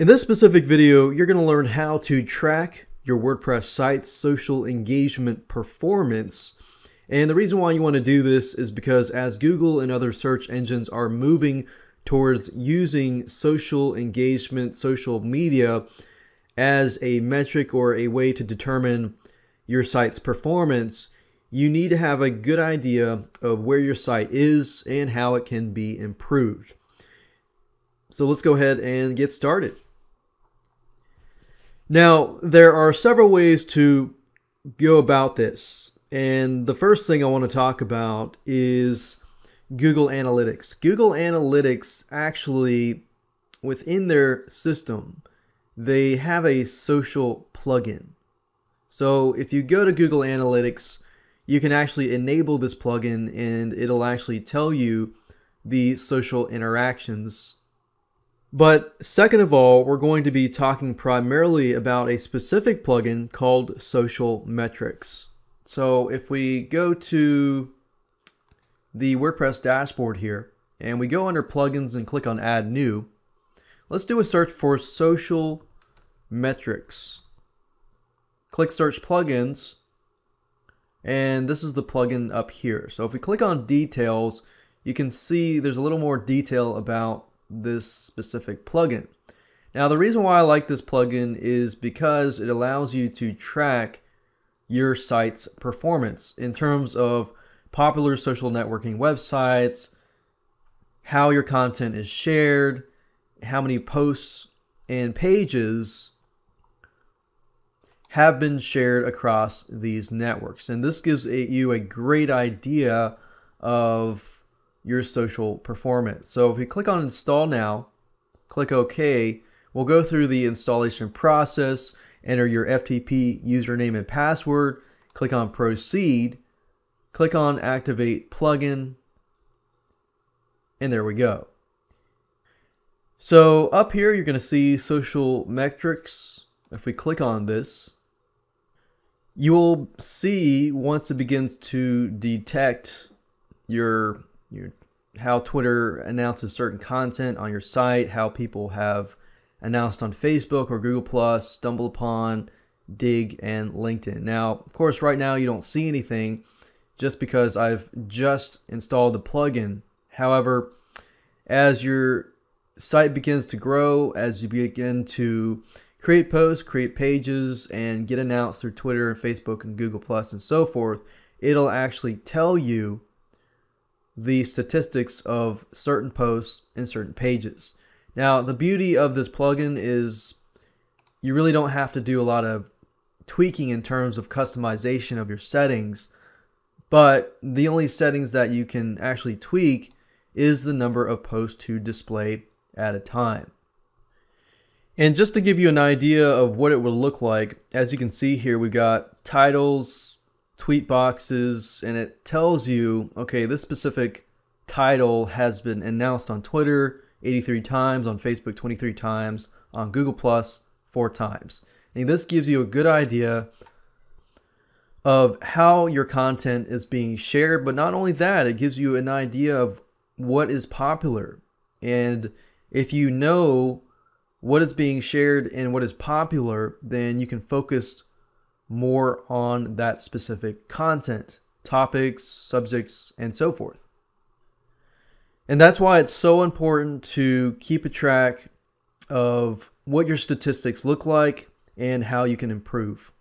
In this specific video, you're going to learn how to track your WordPress site's social engagement performance. And the reason why you want to do this is because as Google and other search engines are moving towards using social engagement, social media as a metric or a way to determine your site's performance, you need to have a good idea of where your site is and how it can be improved. So let's go ahead and get started. Now, there are several ways to go about this. And the first thing I want to talk about is Google Analytics. Google Analytics actually, within their system, they have a social plugin. So if you go to Google Analytics, you can actually enable this plugin and it'll actually tell you the social interactions. But second of all, we're going to be talking primarily about a specific plugin called Social Metrics. So if we go to the WordPress dashboard here and we go under plugins and click on add new, let's do a search for social metrics. Click search plugins and this is the plugin up here. So if we click on details, you can see there's a little more detail about this specific plugin. Now the reason why I like this plugin is because it allows you to track your site's performance in terms of popular social networking websites, how your content is shared, how many posts and pages have been shared across these networks. And this gives you a great idea of your social performance. So if you click on install now, click OK, we'll go through the installation process, enter your FTP username and password, click on proceed, click on activate plugin, and there we go. So up here, you're going to see social metrics. If we click on this, you will see once it begins to detect your your how Twitter announces certain content on your site, how people have announced on Facebook or Google Plus, stumble upon, Digg, and LinkedIn. Now, of course, right now you don't see anything just because I've just installed the plugin. However, as your site begins to grow, as you begin to create posts, create pages, and get announced through Twitter and Facebook and Google Plus and so forth, it'll actually tell you the statistics of certain posts and certain pages. Now, the beauty of this plugin is you really don't have to do a lot of tweaking in terms of customization of your settings, but the only settings that you can actually tweak is the number of posts to display at a time. And just to give you an idea of what it would look like, as you can see here, we've got titles, tweet boxes, and it tells you, okay, this specific title has been announced on Twitter 83 times, on Facebook 23 times, on Google Plus 4 times. And this gives you a good idea of how your content is being shared, but not only that, it gives you an idea of what is popular. And if you know what is being shared and what is popular, then you can focus more on that specific content, topics, subjects, and so forth. And that's why it's so important to keep a track of what your statistics look like and how you can improve.